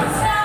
Awesome.